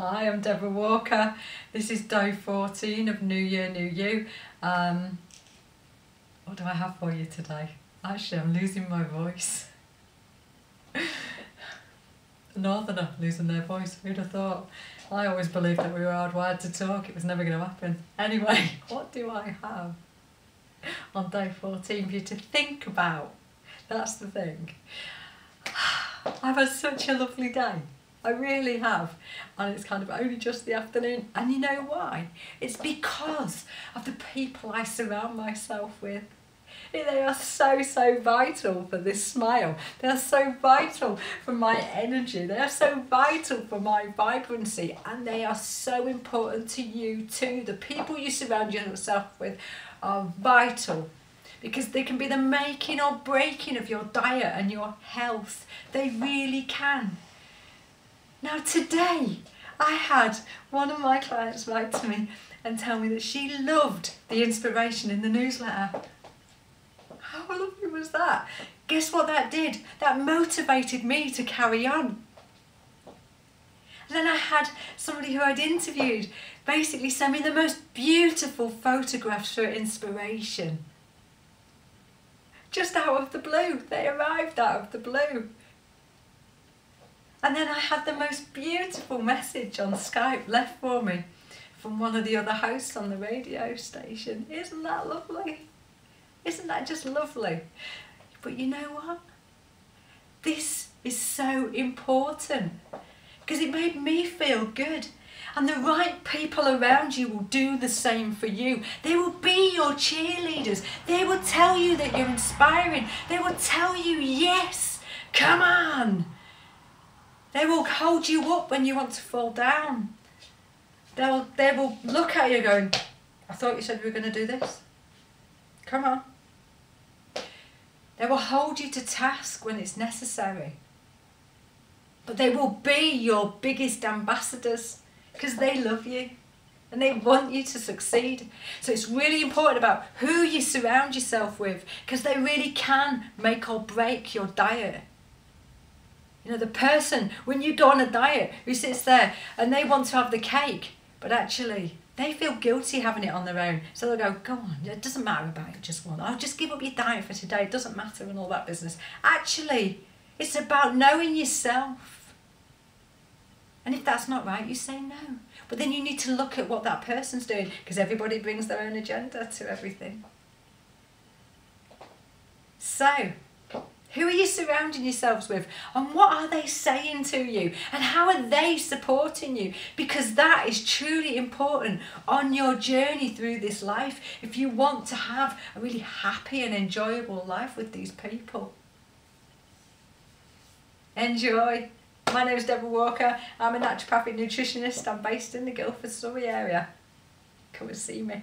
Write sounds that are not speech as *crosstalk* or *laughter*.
Hi, I'm Deborah Walker. This is day 14 of New Year, New You. Um, what do I have for you today? Actually, I'm losing my voice. *laughs* Northerner losing their voice, who'd have thought? I always believed that we were hardwired to talk, it was never going to happen. Anyway, *laughs* what do I have on day 14 for you to think about? That's the thing. *sighs* I've had such a lovely day. I really have. And it's kind of only just the afternoon. And you know why? It's because of the people I surround myself with. They are so, so vital for this smile. They are so vital for my energy. They are so vital for my vibrancy. And they are so important to you too. The people you surround yourself with are vital because they can be the making or breaking of your diet and your health. They really can. Now today, I had one of my clients write to me and tell me that she loved the inspiration in the newsletter. How lovely was that? Guess what that did? That motivated me to carry on. And then I had somebody who I'd interviewed basically send me the most beautiful photographs for inspiration. Just out of the blue. They arrived out of the blue. And then I had the most beautiful message on Skype left for me from one of the other hosts on the radio station. Isn't that lovely? Isn't that just lovely? But you know what? This is so important because it made me feel good. And the right people around you will do the same for you. They will be your cheerleaders. They will tell you that you're inspiring. They will tell you, yes, come on. They will hold you up when you want to fall down. They'll, they will look at you going, I thought you said we were going to do this. Come on. They will hold you to task when it's necessary. But they will be your biggest ambassadors because they love you and they want you to succeed. So it's really important about who you surround yourself with because they really can make or break your diet. You know, the person, when you go on a diet, who sits there and they want to have the cake, but actually they feel guilty having it on their own. So they'll go, go on, it doesn't matter about it, just one. I'll just give up your diet for today, it doesn't matter and all that business. Actually, it's about knowing yourself. And if that's not right, you say no. But then you need to look at what that person's doing because everybody brings their own agenda to everything. So, surrounding yourselves with? And what are they saying to you? And how are they supporting you? Because that is truly important on your journey through this life if you want to have a really happy and enjoyable life with these people. Enjoy. My name is Deborah Walker. I'm a naturopathic nutritionist. I'm based in the Guildford Surrey area. Come and see me.